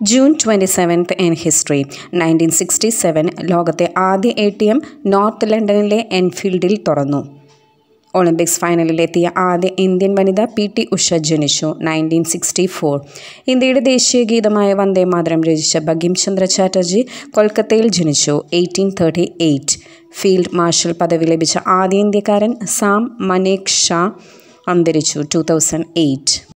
June twenty seventh in history nineteen sixty seven ലോകത്തെ ആദ്യ A T M north ലണ്ടനിലെ എൻഫീൽഡിൽ തുറന്നു. ഒളിമ്പിക്സ് ഫൈനലിലെത്തിയ ആദ്യ ഇന്ത്യൻ വനിത പി ടി ഉഷ ജനിച്ചു. നയന്റീൻ സിക്സ്റ്റി ഫോർ ഇന്ത്യയുടെ ദേശീയ ഗീതമായ വന്ദേ മാതരം രചിച്ച ബങ്കിം ചന്ദ്ര ചാറ്റർജി കൊൽക്കത്തയിൽ ജനിച്ചു. Eighteen thirty eight field marshal പദവി ലഭിച്ച ആദ്യ ഇന്ത്യക്കാരൻ സാം മനേക് ഷാ അന്തരിച്ചു. Two thousand eight